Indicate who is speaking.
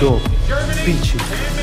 Speaker 1: Germany, that got